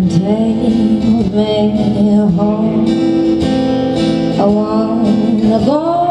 take me home. I wanna go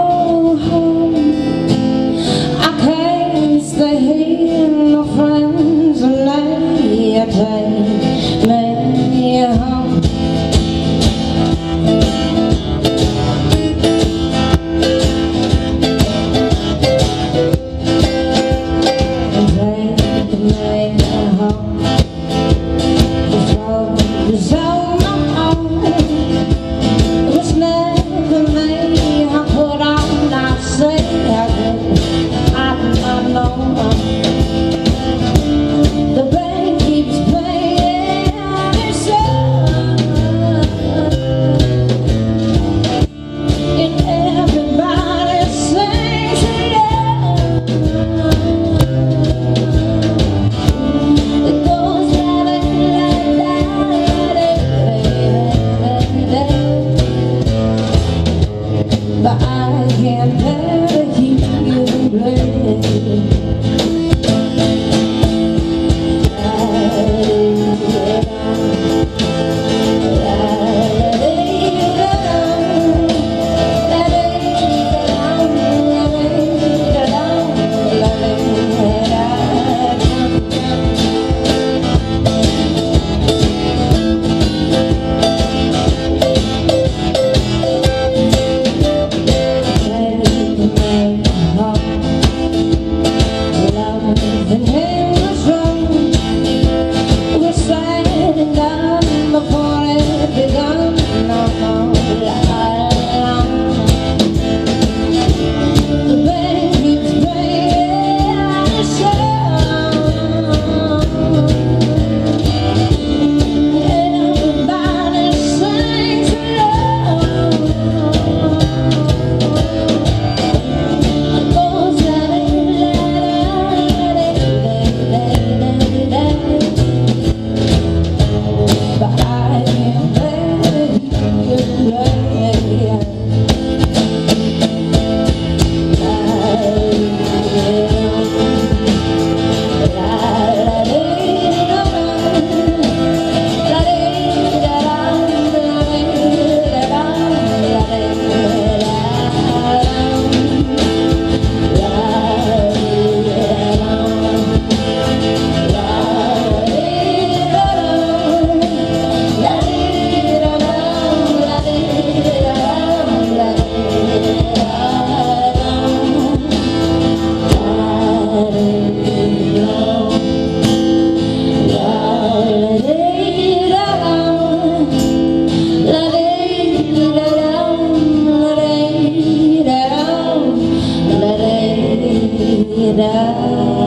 Lord.